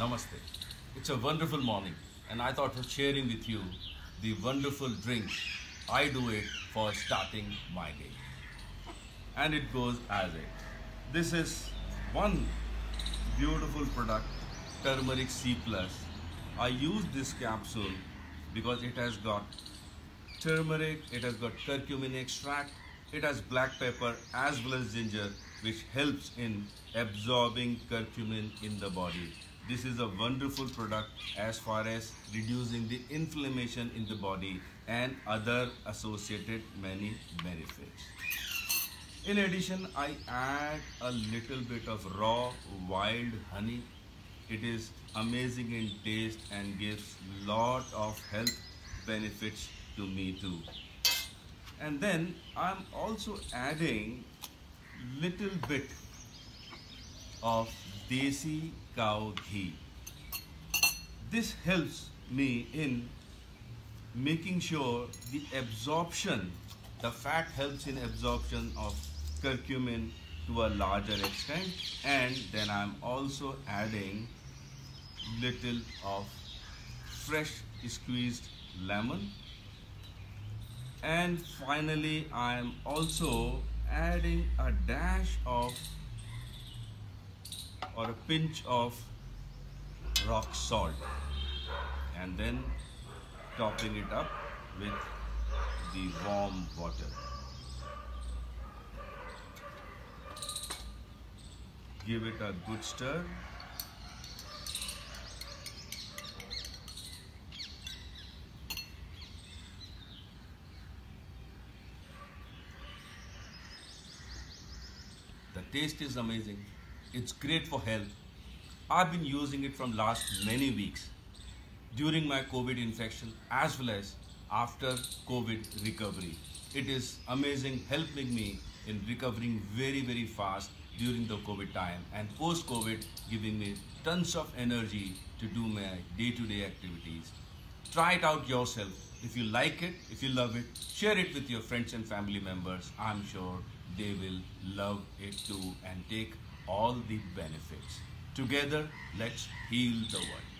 Namaste. It's a wonderful morning, and I thought of sharing with you the wonderful drink. I do it for starting my day. And it goes as it. This is one beautiful product, turmeric C plus. I use this capsule because it has got turmeric, it has got curcumin extract, it has black pepper as well as ginger, which helps in absorbing curcumin in the body. This is a wonderful product as far as reducing the inflammation in the body and other associated many benefits. In addition, I add a little bit of raw wild honey. It is amazing in taste and gives lot of health benefits to me too. And then I'm also adding little bit of desi cow ghee. This helps me in making sure the absorption, the fat helps in absorption of curcumin to a larger extent and then I'm also adding little of fresh squeezed lemon and finally I am also adding a dash of or a pinch of rock salt and then topping it up with the warm water. Give it a good stir. The taste is amazing. It's great for health. I've been using it from last many weeks during my COVID infection as well as after COVID recovery. It is amazing helping me in recovering very very fast during the COVID time and post COVID giving me tons of energy to do my day-to-day activities. Try it out yourself. If you like it, if you love it, share it with your friends and family members. I'm sure they will love it too and take all the benefits. Together, let's heal the world.